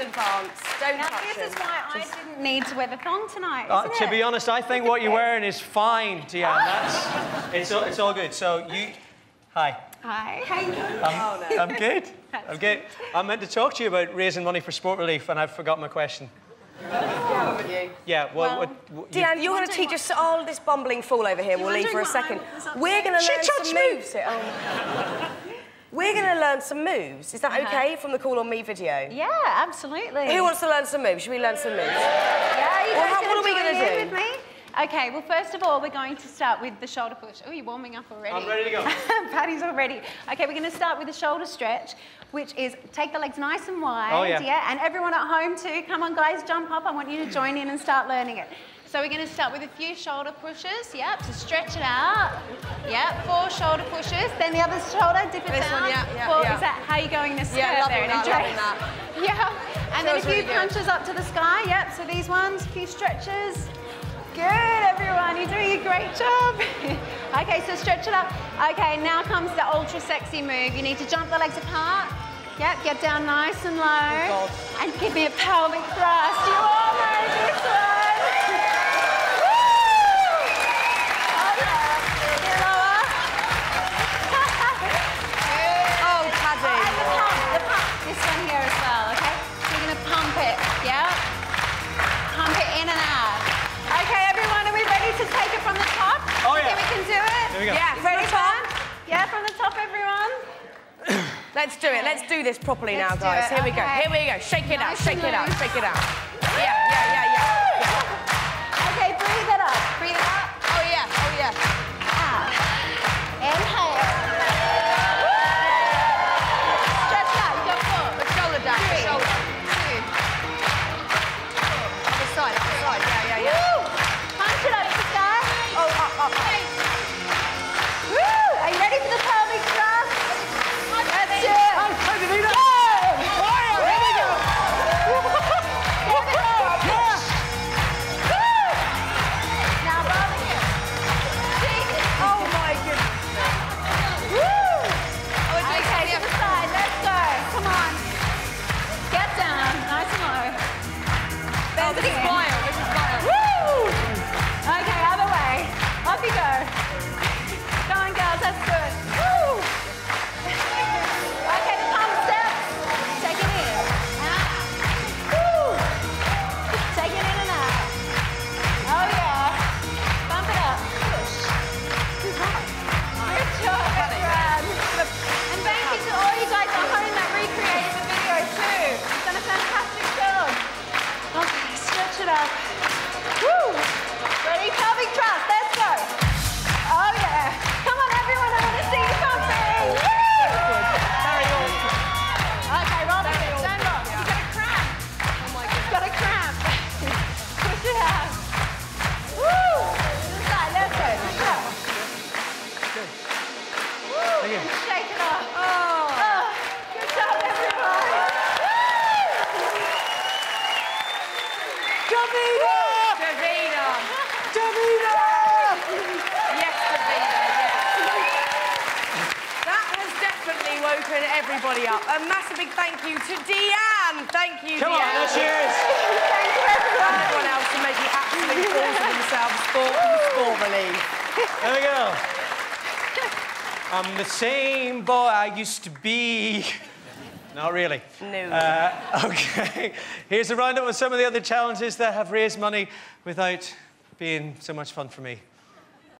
in advance. Don't Now, touch this them. is why I didn't need to wear the thong tonight, Uh, isn't to it? be honest, I think what you're wearing is fine, Deanne. That's, it's, all, it's all good. So you, hi. Hi. How you doing? Oh, no. I'm good. I'm good. I meant to talk to you about raising money for sport relief, and I've forgotten my question. Yeah, well, Well, what, what, you- Deanne, you're going to Wondering teach us all this bumbling fool over here. We'll leave for a second. what I was up We're going to She learn some touched me. moves here. Oh. We're going to learn some moves. Is that Uh-huh. okay from the Call on Me video? Yeah, absolutely. Who wants to learn some moves? Should we learn some moves? Yeah, you well, how, what are we gonna in do? With me? Okay, well, first of all, we're going to start with the shoulder push. Oh, you're warming up already. I'm ready to go. Patty's all ready. Okay, we're going to start with the shoulder stretch, which is take the legs nice and wide. Oh, yeah. yeah. And everyone at home too. Come on, guys, jump up. I want you to join in and start learning it. So we're going to start with a few shoulder pushes. Yep, to stretch it out. Yep, four shoulder pushes. Then the other shoulder, dip it This down. one, yeah, yeah, Four, yeah. Is that how you're going to skirt Yeah, there? in a dress? that. Yeah. And then a few really good. punches up to the sky. Yep, so these ones, a few stretches. Good, everyone. You're doing a great job. okay, so stretch it up. Okay, now comes the ultra sexy move. You need to jump the legs apart. Yep, get down nice and low. God. and give me a pelvic thrust. Go. Yeah, Ready, from the top. fun? Yeah, from the top, everyone. Let's do it. Let's do this properly Let's now, guys. it, Here we go. Here we go. Shake it out. Shake it out. Shake it out. Yeah, yeah, yeah, yeah. Stretch everybody up. A massive big thank you to Deanne. Thank you, Come on, let's cheers. Thank you, everyone. Everyone else for making absolute fools of themselves for sport relief. There we go. I'm the same boy I used to be. Not really. No. Uh, okay. Here's a roundup of some of the other challenges that have raised money without being so much fun for me.